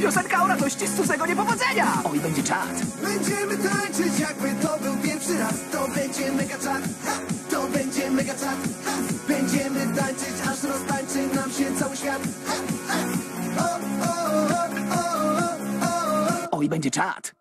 Piosenka o radości z cudego niepowodzenia! Oj, będzie czad. Będziemy tańczyć jakby to był pierwszy raz To będzie mega czat, to będzie mega czat! Będziemy tańczyć, aż roztańczy nam się cały świat ha! Ha! O, o, o, o, o, o, o. Oj, będzie czad.